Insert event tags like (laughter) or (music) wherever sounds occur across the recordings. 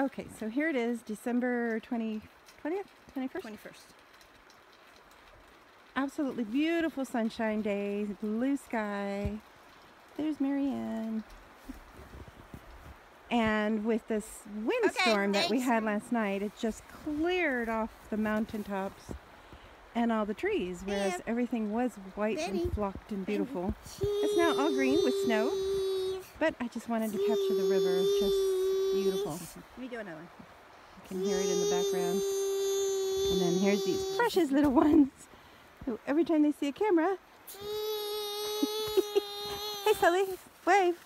Okay, so here it is, December 20, 20th, 21st? 21st. Absolutely beautiful sunshine day, blue sky. There's Marianne. And with this windstorm that we had last night, it just cleared off the mountaintops and all the trees, whereas everything was white Betty. and flocked and beautiful. It's now all green with snow, but I just wanted to capture the river. Just beautiful. Let me do another one. You can hear it in the background. And then here's these precious (laughs) little ones who every time they see a camera, (laughs) hey Sully, wave.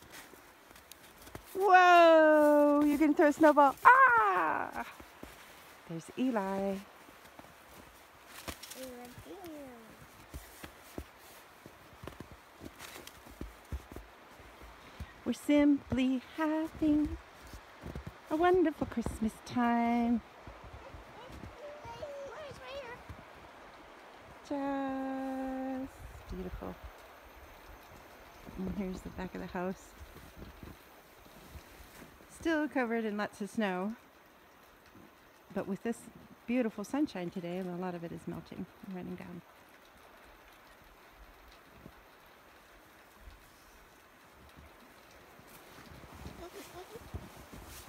Whoa, you're gonna throw a snowball. Ah! There's Eli. We're simply having a wonderful Christmas time. Just beautiful. And here's the back of the house. Still covered in lots of snow. But with this beautiful sunshine today, a lot of it is melting and running down.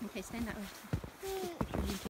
Okay, stand that way.